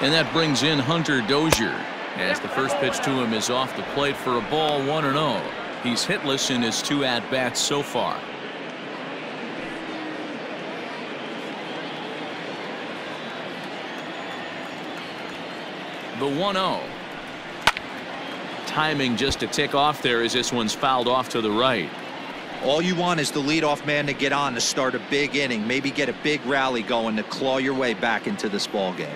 And that brings in Hunter Dozier as the first pitch to him is off the plate for a ball 1 0. He's hitless in his two at bats so far. The 1 0. Timing just to tick off there as this one's fouled off to the right. All you want is the leadoff man to get on to start a big inning, maybe get a big rally going to claw your way back into this ball game.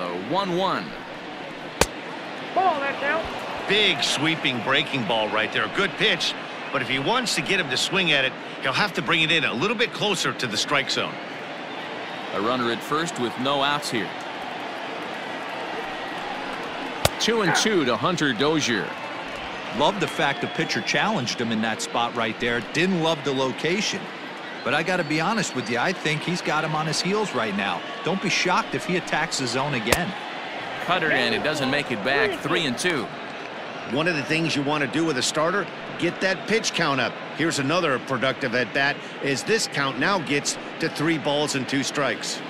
The 1 1. Ball, that's out. Big sweeping breaking ball right there. Good pitch. But if he wants to get him to swing at it, he'll have to bring it in a little bit closer to the strike zone. A runner at first with no outs here. Two and two to Hunter Dozier. Love the fact the pitcher challenged him in that spot right there. Didn't love the location. But I got to be honest with you, I think he's got him on his heels right now. Don't be shocked if he attacks the zone again. Cutter and it doesn't make it back. Three and two. One of the things you want to do with a starter, get that pitch count up. Here's another productive at bat as this count now gets to three balls and two strikes.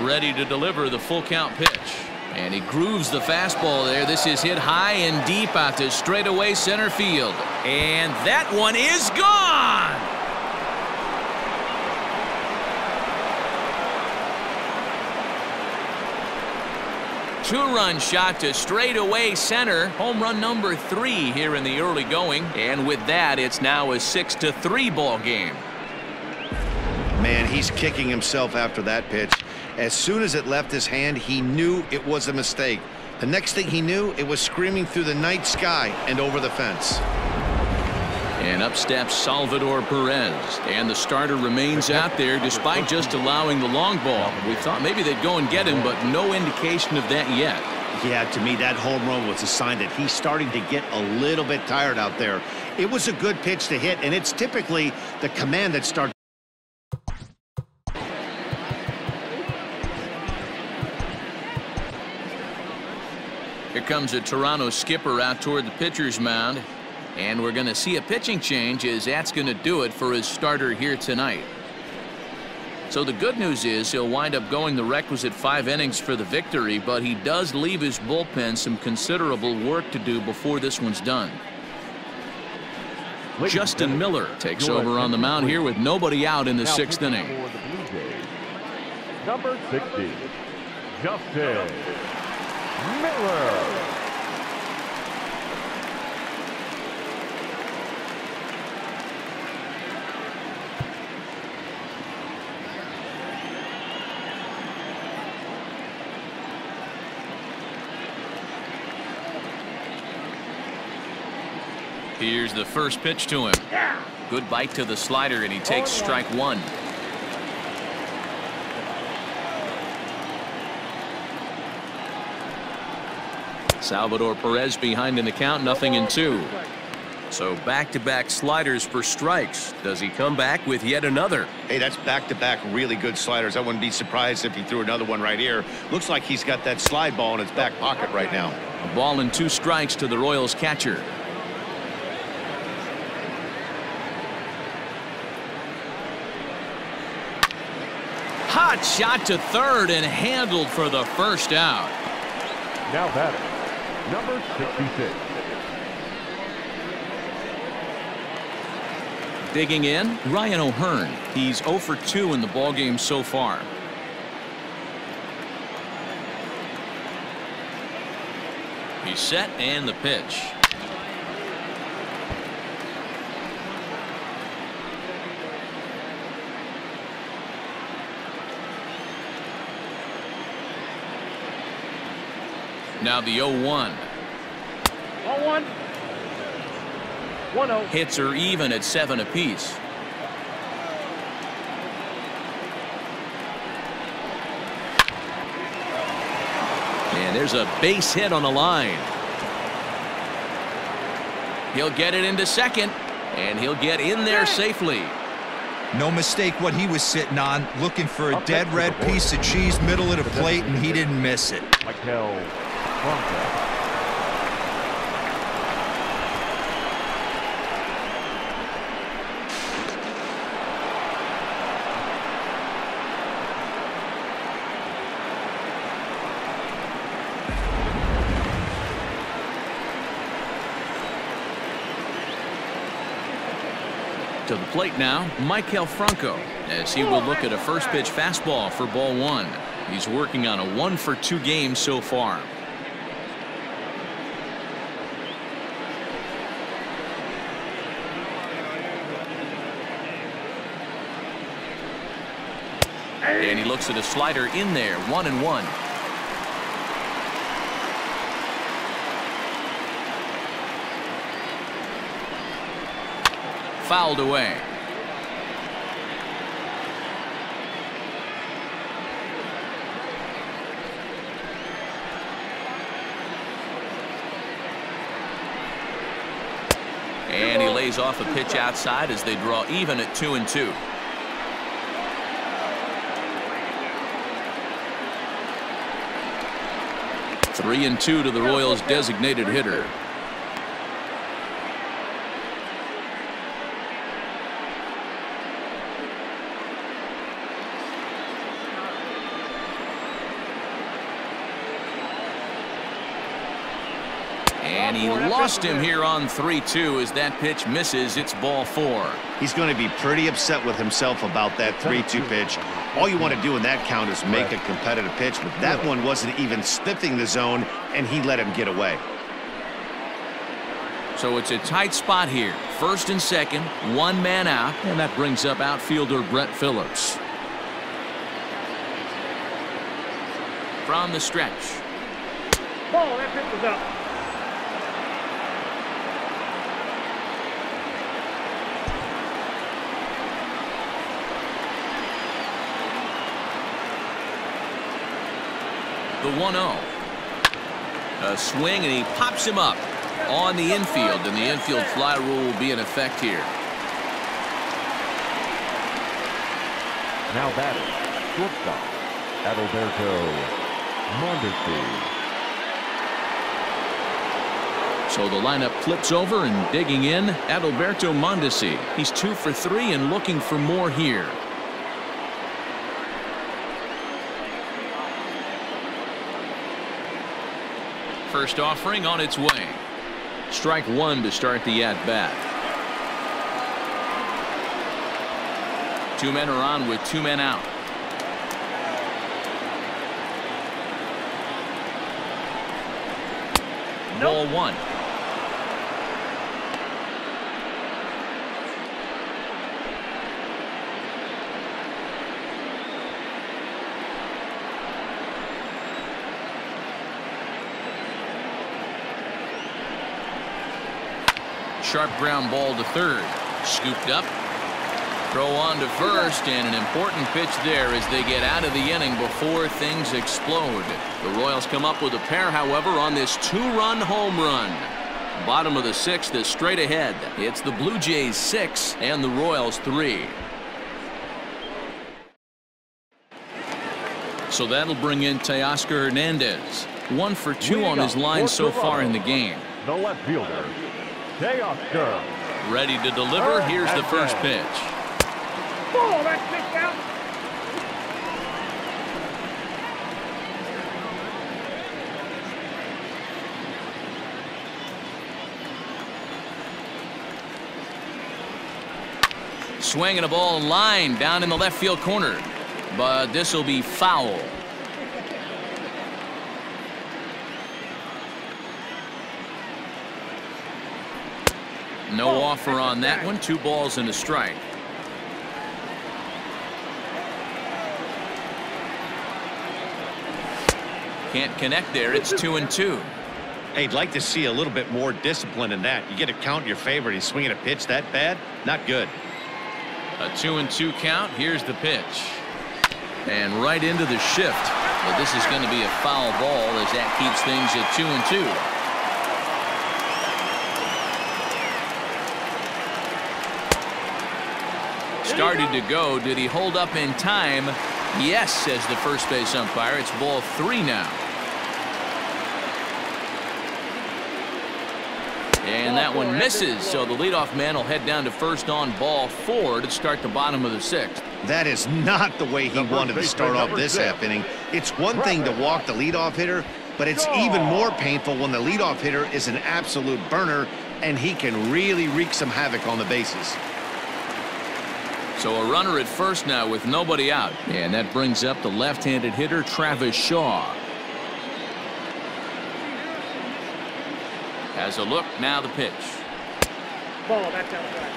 Ready to deliver the full count pitch. And he grooves the fastball there. This is hit high and deep out to straightaway center field. And that one is gone. Two-run shot to straightaway center. Home run number three here in the early going. And with that, it's now a 6 to three ball game. Man, he's kicking himself after that pitch. As soon as it left his hand, he knew it was a mistake. The next thing he knew, it was screaming through the night sky and over the fence. And up steps Salvador Perez. And the starter remains out there despite just allowing the long ball. We thought maybe they'd go and get him, but no indication of that yet. Yeah, to me, that home run was a sign that he's starting to get a little bit tired out there. It was a good pitch to hit, and it's typically the command that starts. Here comes a Toronto skipper out toward the pitcher's mound. And we're going to see a pitching change as that's going to do it for his starter here tonight. So the good news is he'll wind up going the requisite five innings for the victory, but he does leave his bullpen some considerable work to do before this one's done. Justin Miller takes over on the mound here with nobody out in the sixth inning. Number 60, Justin Miller. Here's the first pitch to him. Good bite to the slider, and he takes oh, strike one. Salvador Perez behind in the count, nothing in two. So back-to-back -back sliders for strikes. Does he come back with yet another? Hey, that's back-to-back -back really good sliders. I wouldn't be surprised if he threw another one right here. Looks like he's got that slide ball in his back pocket right now. A ball and two strikes to the Royals catcher. Hot shot to third and handled for the first out. Now batting, number 66. Digging in, Ryan O'Hearn. He's 0 for 2 in the ballgame so far. He's set and the pitch. Now the 0-1. 0-1. 1-0. Hits are even at seven apiece. And there's a base hit on the line. He'll get it into second, and he'll get in there safely. No mistake what he was sitting on, looking for a dead red piece of cheese middle of the plate, and he didn't miss it. To the plate now Maikel Franco as he will look at a first pitch fastball for ball one. He's working on a one for two game so far. And he looks at a slider in there, one and one. Fouled away. And he lays off a pitch outside as they draw even at two and two. Three and two to the Royals designated hitter. And he lost him here on 3-2 as that pitch misses. It's ball four. He's going to be pretty upset with himself about that 3-2 pitch. All you want to do in that count is make a competitive pitch, but that one wasn't even sniffing the zone, and he let him get away. So it's a tight spot here. First and second, one man out, and that brings up outfielder Brett Phillips. From the stretch. Ball, that pitch was up. The 1-0. A swing, and he pops him up on the infield, and the infield fly rule will be in effect here. Now batting, shortstop, Adalberto Mondesi. So the lineup flips over and digging in, Adalberto Mondesi. He's two for three and looking for more here. First offering on its way. Strike one to start the at bat. Two men are on with two men out. Ball one. Sharp ground ball to third. Scooped up. Throw on to first, and an important pitch there as they get out of the inning before things explode. The Royals come up with a pair, however, on this two-run home run. Bottom of the sixth is straight ahead. It's the Blue Jays six and the Royals three. So that'll bring in Teoscar Hernandez. One for two on his line so far in the game. The left fielder, Teoscar. Ready to deliver. Here's the first pitch. Ball, that pitch out. Swinging a ball in line down in the left field corner. But this will be foul. No offer on that one. Two balls and a strike. Can't connect there. It's two and two. Hey, I'd like to see a little bit more discipline in that. You get a count in your favor, and he's swinging a pitch that bad? Not good. A two and two count. Here's the pitch. And right into the shift. But this is going to be a foul ball as that keeps things at two and two. Started to go. Did he hold up in time? Yes, says the first base umpire. It's ball three now. And that one misses, so the leadoff man will head down to first on ball four to start the bottom of the sixth. That is not the way he Number wanted to start off this six. half inning. It's one thing to walk the leadoff hitter, but it's even more painful when the leadoff hitter is an absolute burner and he can really wreak some havoc on the bases. So a runner at first now with nobody out. And that brings up the left-handed hitter Travis Shaw. Has a look, now the pitch. Ball, that's outside.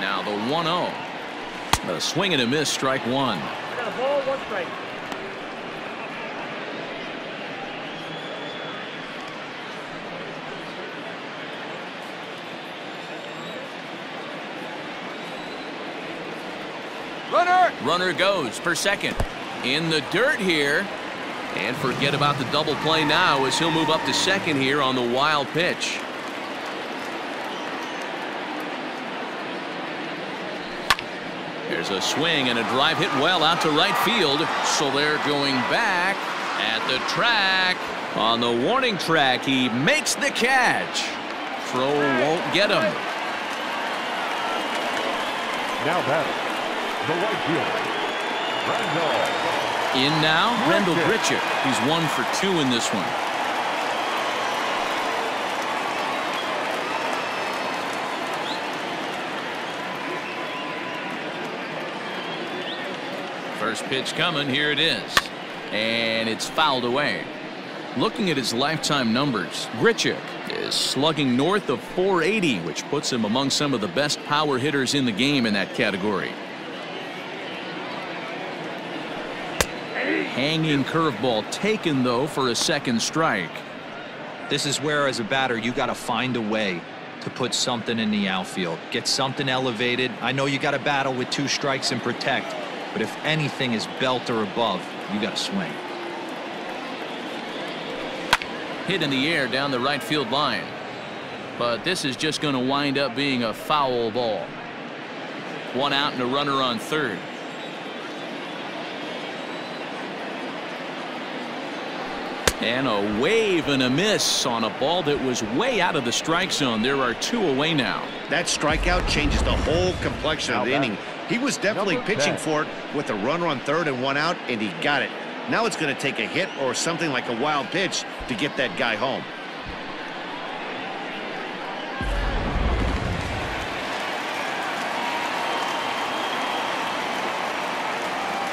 Now the 1-0. A swing and a miss, strike one. I got a ball, one strike. Runner! Runner goes for second. In the dirt here. And forget about the double play now as he'll move up to second here on the wild pitch. A swing and a drive hit well out to right field. So they're going back at the track. On the warning track, he makes the catch. Throw won't get him. Now batting, the right fielder, Randal. In now, Randal Grichuk. He's one for two in this one. First pitch coming. Here it is. And it's fouled away. Looking at his lifetime numbers, Grichuk is slugging north of 480, which puts him among some of the best power hitters in the game in that category. Hanging curveball taken, though, for a second strike. This is where, as a batter, you got to find a way to put something in the outfield. Get something elevated. I know you got to battle with two strikes and protect, but if anything is belt or above, you got to swing. Hit in the air down the right field line. But this is just going to wind up being a foul ball. One out and a runner on third. And a wave and a miss on a ball that was way out of the strike zone. There are two away now. That strikeout changes the whole complexion of the Now inning. He was definitely Number pitching 10. for it with a runner on third and one out, and he got it. Now it's going to take a hit or something like a wild pitch to get that guy home.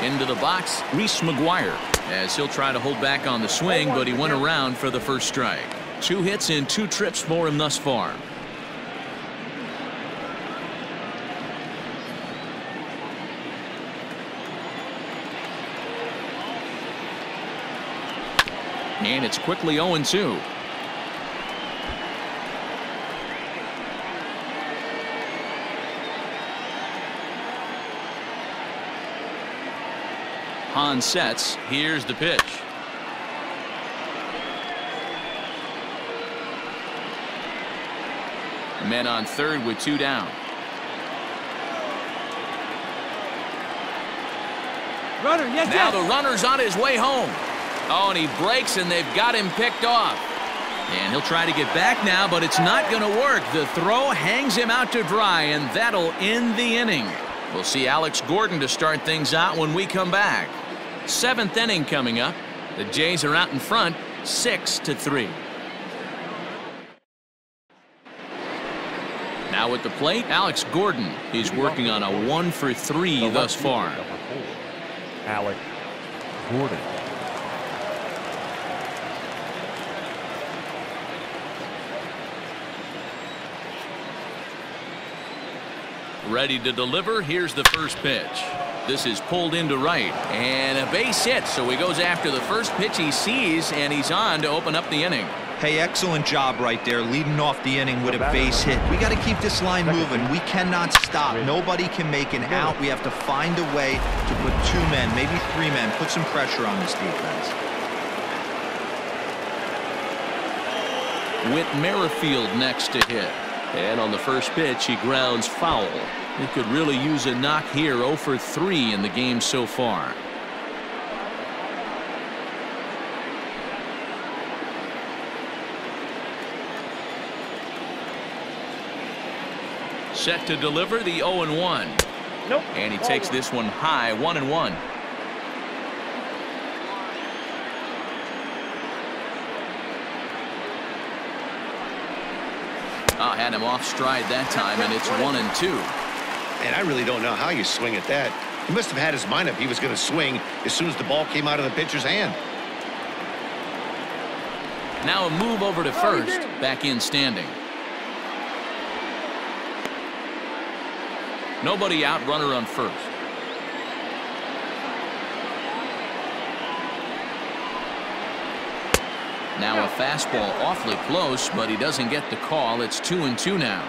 Into the box, Reese McGuire. As he'll try to hold back on the swing, but he went around for the first strike. Two hits in two trips for him thus far. And it's quickly 0-2. Hahn sets. Here's the pitch. Men on third with two down. Runner, yes, Now the runner's on his way home. Oh, and he breaks, and they've got him picked off. And he'll try to get back now, but it's not going to work. The throw hangs him out to dry, and that'll end the inning. We'll see Alex Gordon to start things out when we come back. Seventh inning coming up. The Jays are out in front, six to three. Now at the plate, Alex Gordon. He's working on a one for three thus far. Alex Gordon. Ready to deliver. Here's the first pitch. This is pulled into right. And a base hit. So he goes after the first pitch he sees, and he's on to open up the inning. Hey, excellent job right there, leading off the inning with a base hit. We got to keep this line moving. We cannot stop. Nobody can make an out. We have to find a way to put two men, maybe three men, put some pressure on this defense. Whit Merrifield next to hit. And on the first pitch, he grounds foul. He could really use a knock here 0 for 3 in the game so far. Set to deliver the 0 and 1. Nope. And he takes this one high, one and one. Oh, had him off stride that time, and it's one and two. And I really don't know how you swing at that. He must have had his mind up he was going to swing as soon as the ball came out of the pitcher's hand. Now a move over to oh, first, back in standing. Nobody out, runner on first. Now a fastball awfully close, but he doesn't get the call. It's two and two now.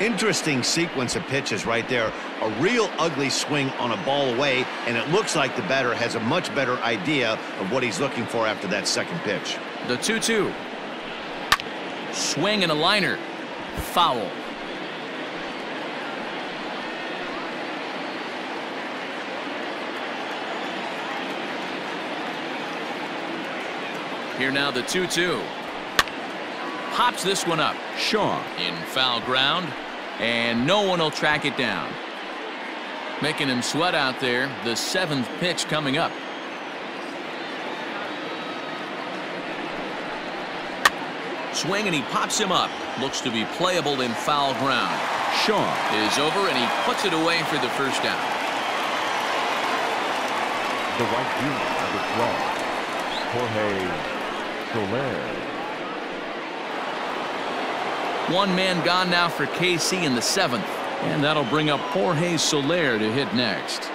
Interesting sequence of pitches right there. A real ugly swing on a ball away, and it looks like the batter has a much better idea of what he's looking for after that second pitch. The 2 2. Swing and a liner. Foul. Here now the 2 2. Pops this one up. Shaw in foul ground, and no one will track it down. Making him sweat out there. The seventh pitch coming up. Swing and he pops him up. Looks to be playable in foul ground. Shaw is over and he puts it away for the first out. The right fielder, number 12, Jorge Soler. One man gone now for KC in the seventh. And that'll bring up Jorge Soler to hit next.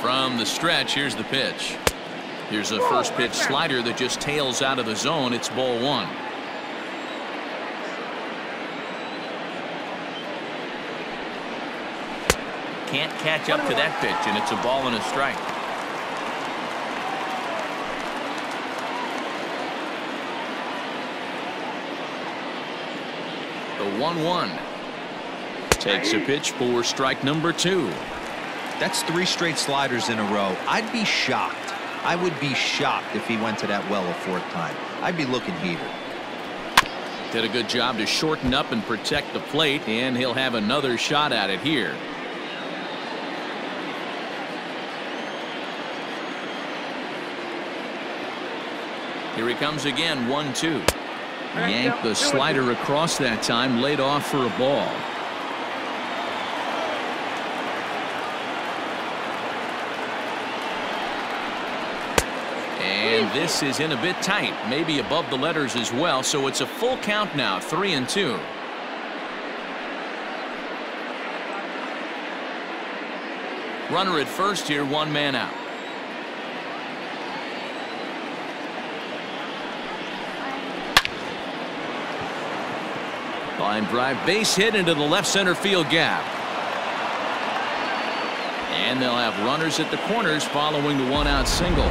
From the stretch, here's the pitch. Here's a first pitch slider that just tails out of the zone. It's ball one. Can't catch up to that pitch, and it's a ball and a strike. 1 1 takes a pitch for strike number two. That's three straight sliders in a row. I'd be shocked. I would be shocked if he went to that well a fourth time. I'd be looking heated. Did a good job to shorten up and protect the plate, and he'll have another shot at it here. Here he comes again, 1 2. Yanked the slider across that time, laid off for a ball. And this is in a bit tight, maybe above the letters as well, so it's a full count now, three and two. Runner at first here, one man out. Line drive base hit into the left center field gap. And they'll have runners at the corners following the one out single.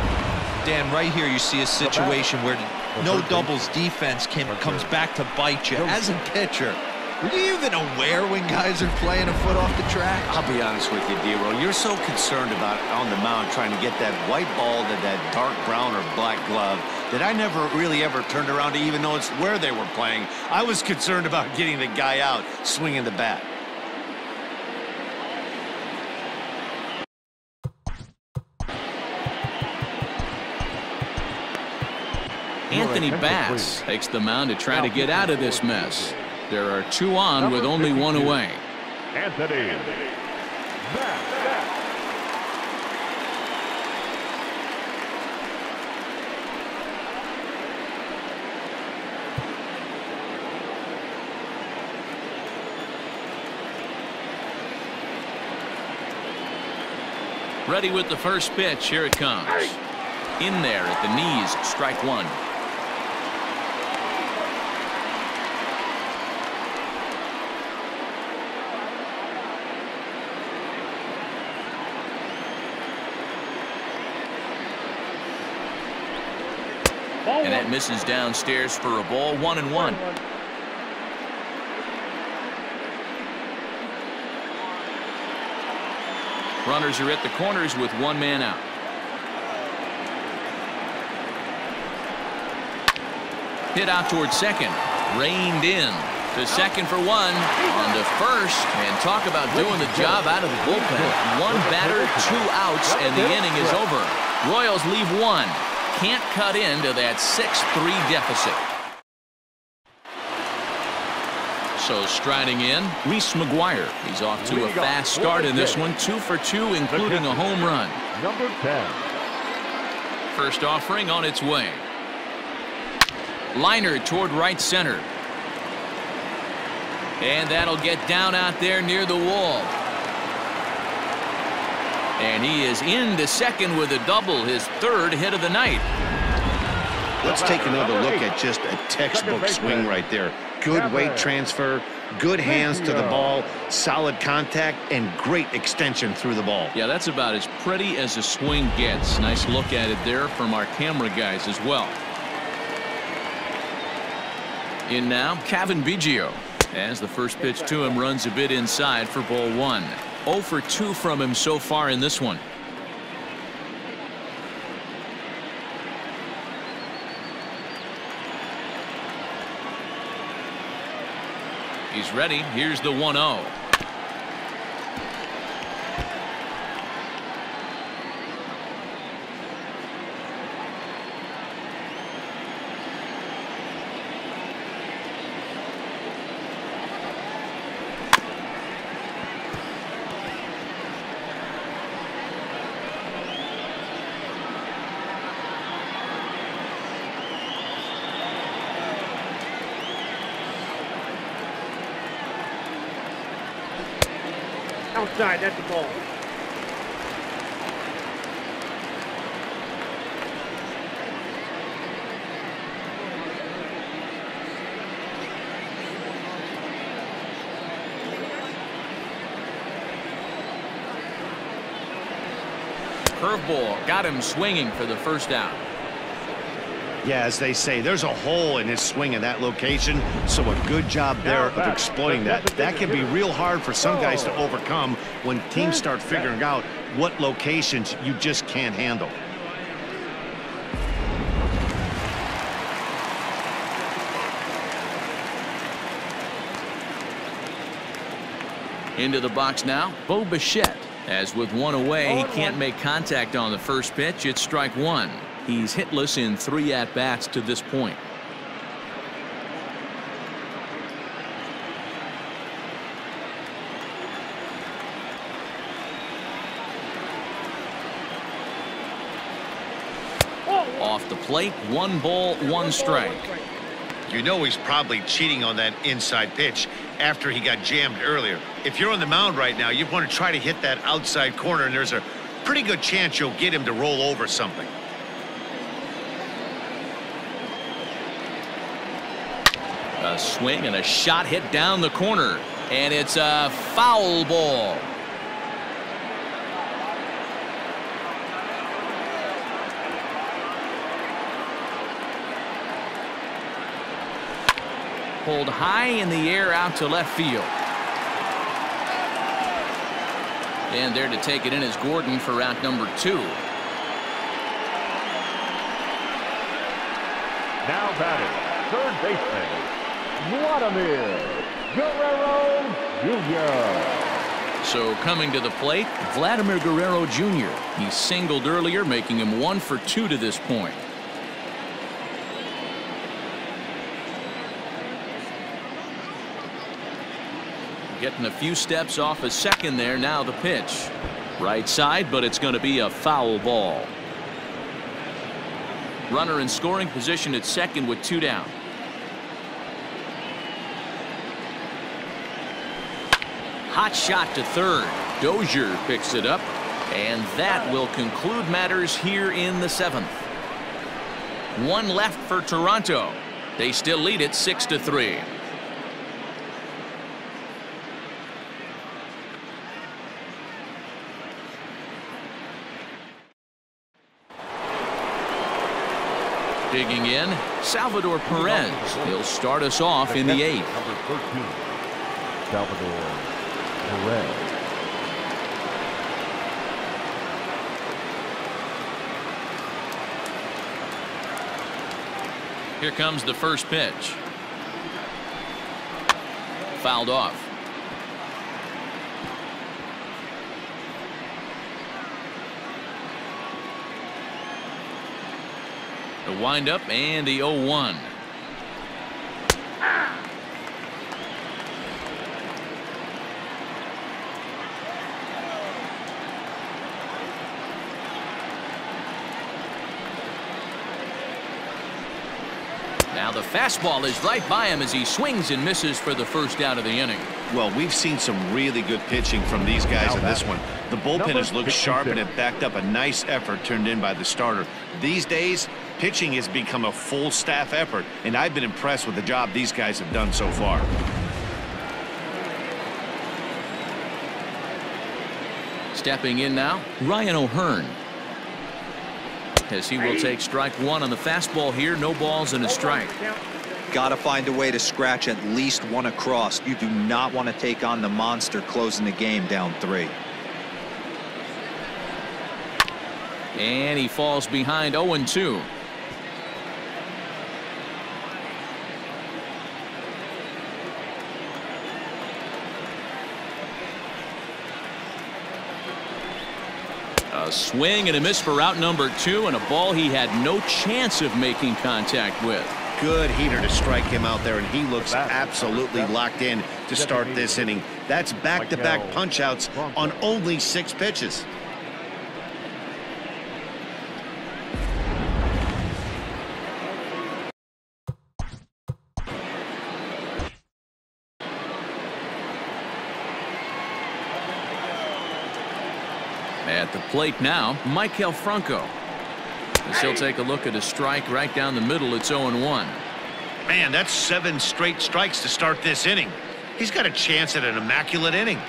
Dan, right here you see a situation where no doubles defense can, comes back to bite you. As a pitcher, are you even aware when guys are playing a foot off the track? I'll be honest with you, D-Roll. You're so concerned about on the mound trying to get that white ball to that dark brown or black glove that I never really ever turned around to even notice where they were playing. I was concerned about getting the guy out swinging the bat. Anthony Bass takes the mound to try to get out of this mess. There are two on with only one away. Anthony Bass. Ready with the first pitch. Here it comes. In there at the knees. Strike one. Ball And that misses downstairs for a ball. One and one. Runners are at the corners with one man out. Hit out towards second. Reined in. To second for one, on to first, and talk about doing the job out of the bullpen. One batter, two outs, and the inning is over. Royals leave one. Can't cut into that 6-3 deficit. So striding in, Reese McGuire. He's off to a fast start in this one, two for two, including a home run. Number 10. First offering on its way. Liner toward right center. And that'll get down out there near the wall. And he is into second with a double, his third hit of the night. Let's take another look at just a textbook swing right there. Good weight transfer, good hands to the ball, solid contact, and great extension through the ball. Yeah, that's about as pretty as a swing gets. Nice look at it there from our camera guys as well. In now, Cavan Biggio. As the first pitch to him runs a bit inside for ball one. 0 for 2 from him so far in this one. He's ready. Here's the 1 0. That's the ball. Curveball got him swinging for the first out. Yeah, as they say, there's a hole in his swing in that location, so a good job there of exploiting that. That can be real hard for some guys to overcome when teams start figuring out what locations you just can't handle. Into the box now, Bo Bichette. As with one away, he can't make contact on the first pitch. It's strike one. He's hitless in three at-bats to this point. Off the plate, one ball, one strike. You know he's probably cheating on that inside pitch after he got jammed earlier. If you're on the mound right now, you want to try to hit that outside corner, and there's a pretty good chance you'll get him to roll over something. A swing and a shot hit down the corner. And it's a foul ball. Pulled high in the air out to left field. And there to take it in is Gordon for route number two. Now batting, third baseman, Vladimir Guerrero Jr. So coming to the plate, Vladimir Guerrero Jr. He singled earlier, making him one for two to this point. Getting a few steps off a second there. Now the pitch. Right side, but it's going to be a foul ball. Runner in scoring position at second with two down. Hot shot to third. Dozier picks it up. And that will conclude matters here in the seventh. One left for Toronto. They still lead it six to three. Digging in, Salvador Perez. He'll start us off in the eighth. Salvador Perez. Here comes the first pitch. fouled off. The windup and the 0-1. Now the fastball is right by him as he swings and misses for the first out of the inning. Well, we've seen some really good pitching from these guys in this one. The bullpen has looked sharp and it backed up a nice effort turned in by the starter. These days, pitching has become a full staff effort, and I've been impressed with the job these guys have done so far. Stepping in now, Ryan O'Hearn. As he will take strike one on the fastball here, no balls and a strike. Got to find a way to scratch at least one across. You do not want to take on the monster closing the game down three. And he falls behind 0-2. A swing and a miss for out number two and a ball he had no chance of making contact with. Good heater to strike him out there, and he looks absolutely locked in to start this inning. That's back-to-back punchouts on only six pitches. At the plate now, Maikel Franco. As he'll take a look at a strike right down the middle. It's 0-1. Man, that's seven straight strikes to start this inning. He's got a chance at an immaculate inning.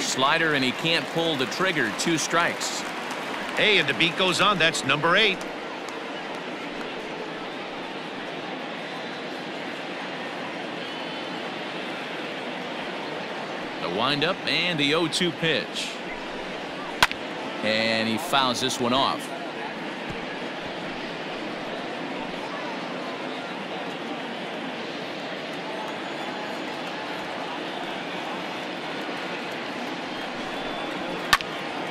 Slider and he can't pull the trigger. Two strikes. Hey, and the beat goes on. That's number eight. Windup and the 0-2 pitch. And he fouls this one off.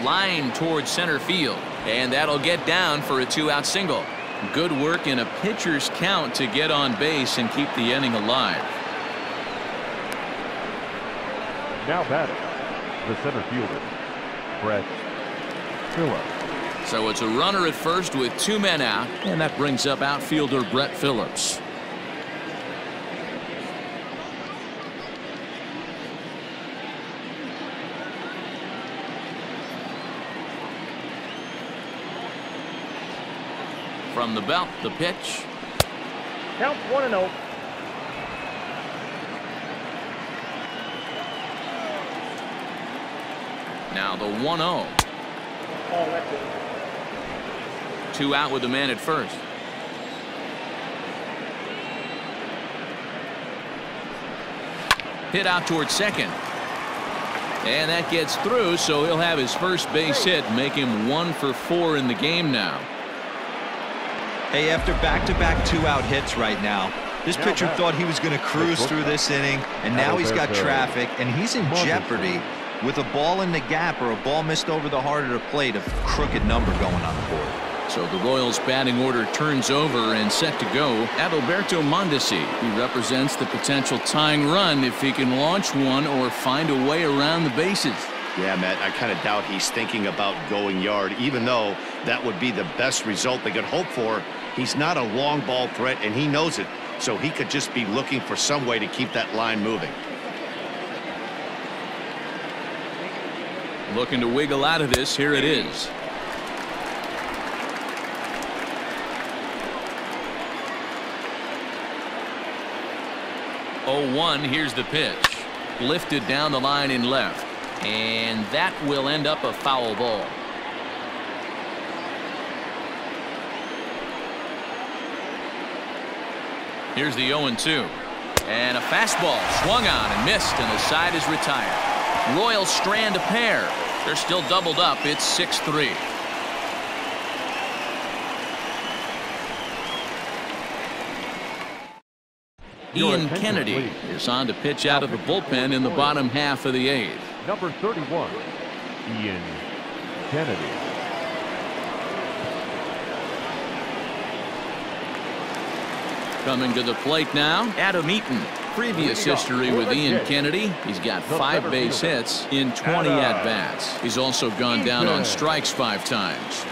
Line towards center field. And that'll get down for a two-out single. Good work in a pitcher's count to get on base and keep the inning alive. Now batting, the center fielder, Brett Phillips. So it's a runner at first with two men out, and that brings up outfielder Brett Phillips. From the belt, the pitch. Count 1 and 0. Now the 1 0. Two out with the man at first. Hit out towards second. And that gets through, so he'll have his first base hit, make him one for four in the game now. Hey, after back-to-back two-out hits right now, this pitcher thought he was going to cruise through this inning, and now he's got traffic, and he's in jeopardy with a ball in the gap or a ball missed over the heart of the plate, a crooked number going on the board. So the Royals batting order turns over and set to go. Adalberto Mondesi. He represents the potential tying run if he can launch one or find a way around the bases. Yeah, Matt, I kind of doubt he's thinking about going yard, even though that would be the best result they could hope for. He's not a long ball threat, and he knows it, so he could just be looking for some way to keep that line moving. Looking to wiggle out of this. Here it is. Oh one. Here's the pitch. Lifted down the line in left. And that will end up a foul ball. Here's the 0-2. And a fastball swung on and missed, and the side is retired. Royal strand a pair. They're still doubled up. It's 6-3. Ian Kennedy please. is on to pitch out of the bullpen in the bottom half of the eighth. Number 31, Ian Kennedy. Coming to the plate now, Adam Eaton. Previous history with Ian Kennedy. He's got five base hits in 20 at-bats. He's also gone down on strikes five times.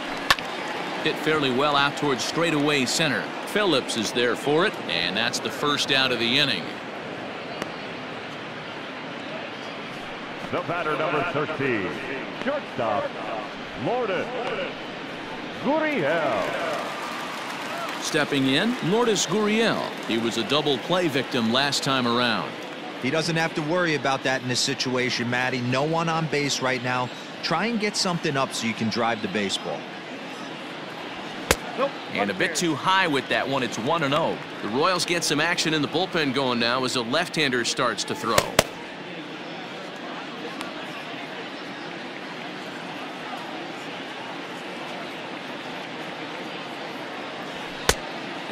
Hit fairly well out towards straightaway center. Phillips is there for it, and that's the first out of the inning. The batter, number 13, shortstop, Lourdes Gurriel. Stepping in, Lourdes Gurriel. He was a double play victim last time around. He doesn't have to worry about that in this situation, Matty. No one on base right now. Try and get something up so you can drive the baseball. Nope, And a bit too high with that one. It's 1 0. The Royals get some action in the bullpen going now as a left hander starts to throw.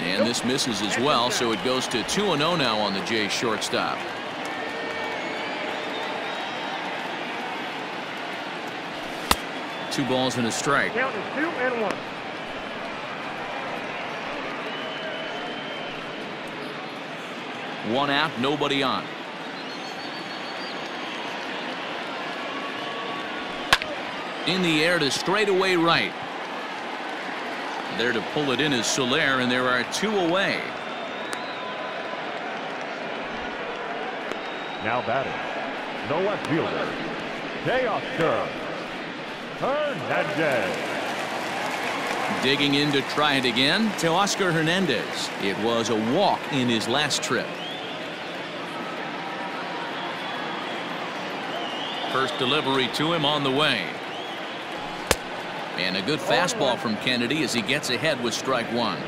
And this misses as well, so it goes to 2 0 now on the Jays shortstop. Two balls and a strike. Count is two and one. One out, nobody on. In the air to straightaway right. There to pull it in is Soler, and there are two away. Now batting, the left fielder, Teoscar Hernandez. Digging in to try it again Teoscar Hernandez. It was a walk in his last trip. First delivery to him on the way. And a good fastball from Kennedy as he gets ahead with strike one.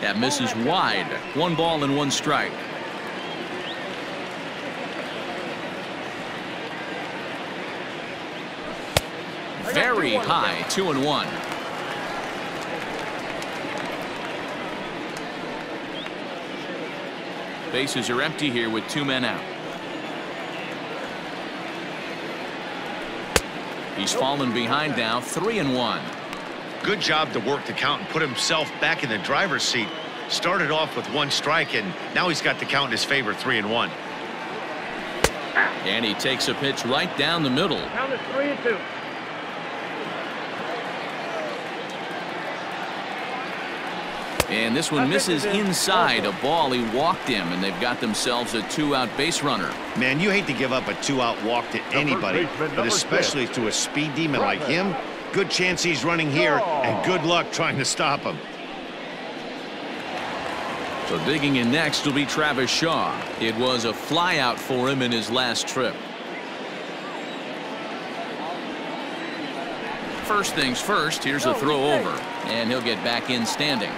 That misses wide. One ball and one strike. Very high, two and one. Bases are empty here with two men out. He's fallen behind now, three and one. Good job to work the count and put himself back in the driver's seat. Started off with one strike, and now he's got the count in his favor, three and one. And he takes a pitch right down the middle. Count is three and two. And this one misses inside a ball. He walked him, and they've got themselves a two-out base runner. Man, you hate to give up a two-out walk to anybody, but especially to a speed demon like him. Good chance he's running here, and good luck trying to stop him. So digging in next will be Travis Shaw. It was a flyout for him in his last trip. First things first, here's a throw over, and he'll get back in standing.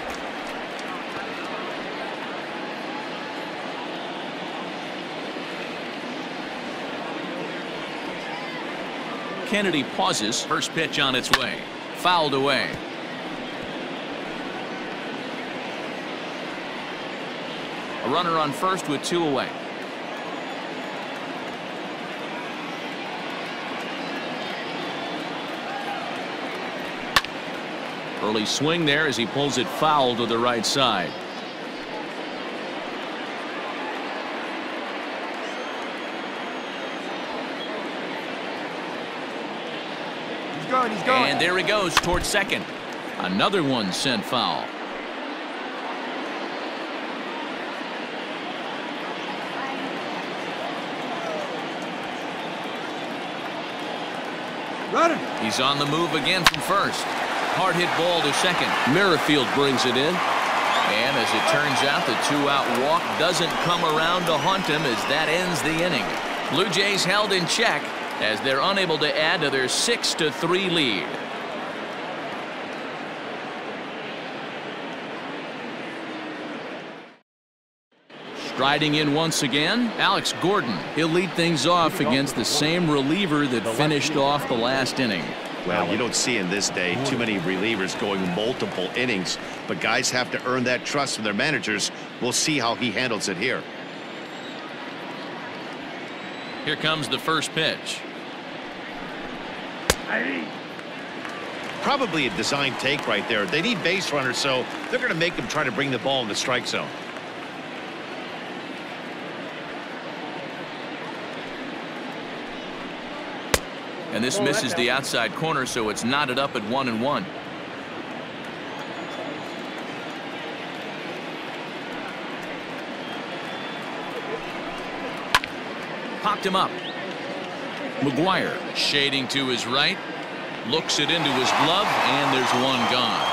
Kennedy pauses. First pitch on its way. Fouled away. A runner on first with two away. Early swing there as he pulls it foul to the right side. He's going. And there he goes towards second. Another one sent foul. Running. He's on the move again from first. Hard hit ball to second. Merrifield brings it in. And as it turns out, the two-out walk doesn't come around to haunt him as that ends the inning. Blue Jays held in check as they're unable to add to their 6 to 3 lead. Striding in once again, Alex Gordon. He'll lead things off against the same reliever that finished off the last inning. Well, you don't see in this day too many relievers going multiple innings, but guys have to earn that trust from their managers. We'll see how he handles it here. Here comes the first pitch. Probably a design take right there. They need base runners, so they're going to make them try to bring the ball in the strike zone. And this oh, misses the outside corner, so it's knotted up at one and one. Popped him up. McGuire shading to his right. Looks it into his glove, and there's one gone.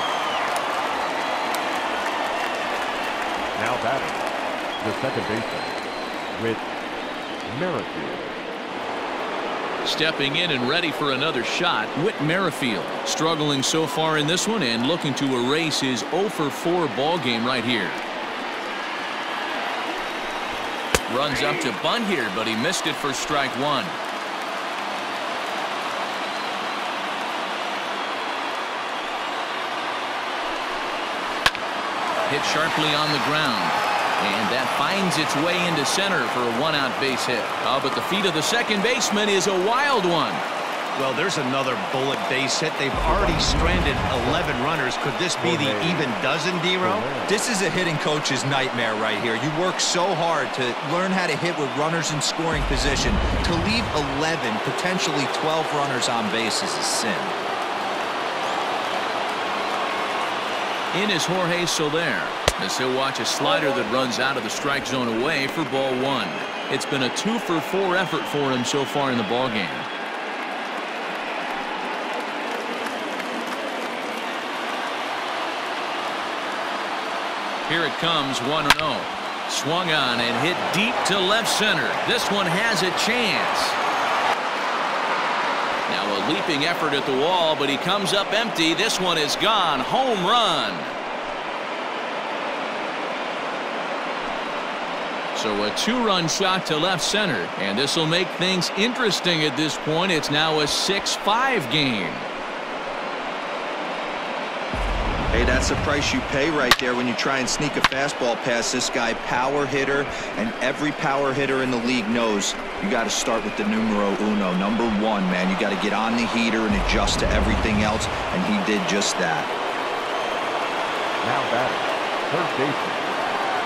Now batting, the second baseman, Whit Merrifield. Stepping in and ready for another shot, Whit Merrifield. Struggling so far in this one and looking to erase his 0 for 4 ball game right here. Runs up to bunt here, but he missed it for strike one. Hit sharply on the ground. And that finds its way into center for a one-out base hit. Oh, but the feet of the second baseman is a wild one. Well, there's another bullet base hit. They've already stranded 11 runners. Could this be the even dozen, Dero? This is a hitting coach's nightmare right here. You work so hard to learn how to hit with runners in scoring position. To leave 11, potentially 12 runners on base is a sin. In is Jorge Soler. As he'll watch a slider that runs out of the strike zone away for ball one. It's been a two for four effort for him so far in the ball game. Here it comes 1-0. Swung on and hit deep to left center. This one has a chance. Leaping effort at the wall, but he comes up empty. This one is gone. Home run. So a two-run shot to left center, and this will make things interesting at this point. It's now a 6-5 game. Hey, that's the price you pay right there when you try and sneak a fastball past this guy. Power hitter, and every power hitter in the league knows you got to start with the numero uno, number one, man. You got to get on the heater and adjust to everything else, and he did just that. Now batting, third baseman,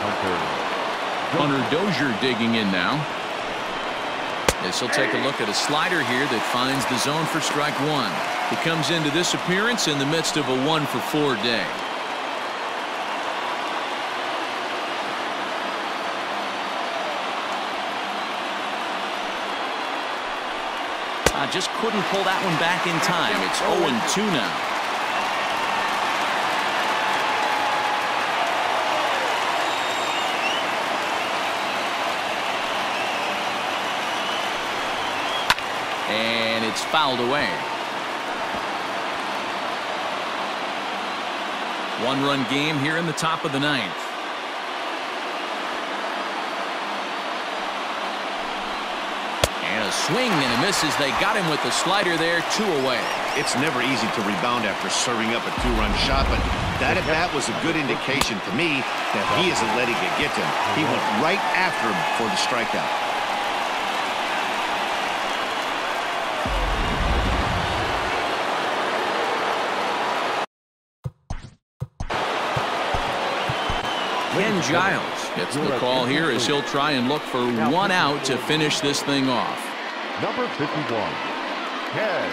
Hunter Hunter Dozier digging in now. This will take a look at a slider here that finds the zone for strike one. He comes into this appearance in the midst of a one for four day. I just couldn't pull that one back in time. It's 0-2 now. And it's fouled away. One run game here in the top of the ninth. And a swing and a misses. They got him with the slider there, two away. It's never easy to rebound after serving up a two-run shot, but that at bat was a good indication to me that he isn't letting it get to him. He went right after him for the strikeout. Giles gets the call here as he'll try and look for one out to finish this thing off. Number 51, Ken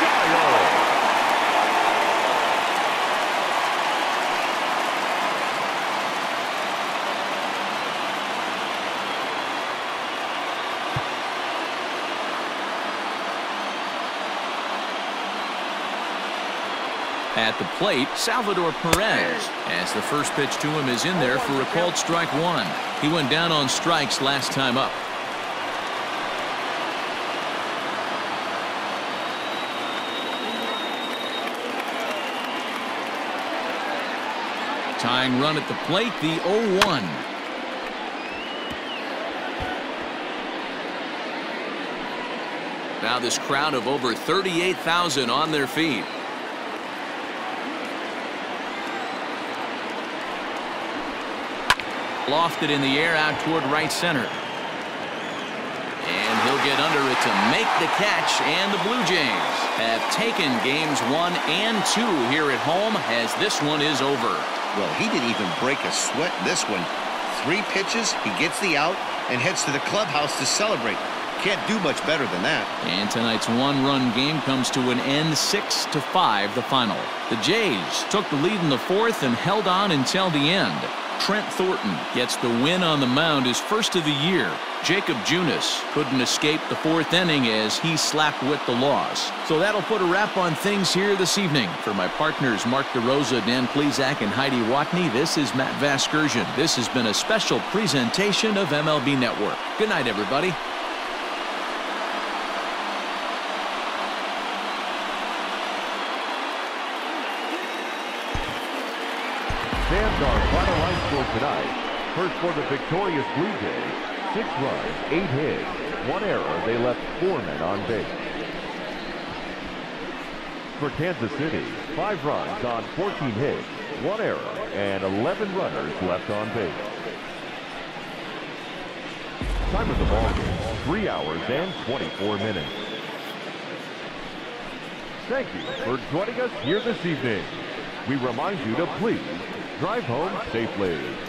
Giles. At the plate, Salvador Perez, as the first pitch to him is in there for a called strike one. He went down on strikes last time up. Tying run at the plate, the 0-1. Now this crowd of over 38,000 on their feet. Lofted in the air out toward right center. And he'll get under it to make the catch, and the Blue Jays have taken games one and two here at home as this one is over. Well, he didn't even break a sweat in this one. Three pitches, he gets the out, and heads to the clubhouse to celebrate. Can't do much better than that. And tonight's one-run game comes to an end 6 to five, the final. The Jays took the lead in the fourth and held on until the end. Trent Thornton gets the win on the mound, his first of the year. Jakob Junis couldn't escape the fourth inning as he slapped with the loss. So that'll put a wrap on things here this evening. For my partners Mark DeRosa, Dan Plesac, and Heidi Watney, this is Matt Vasgersian. This has been a special presentation of MLB Network. Good night, everybody. Tonight. First for the victorious Blue Jays. Six runs, eight hits, one error. They left four men on base. For Kansas City, five runs on 14 hits, one error, and 11 runners left on base. Time of the ball game, 3 hours and 24 minutes. Thank you for joining us here this evening. We remind you to please drive home safely.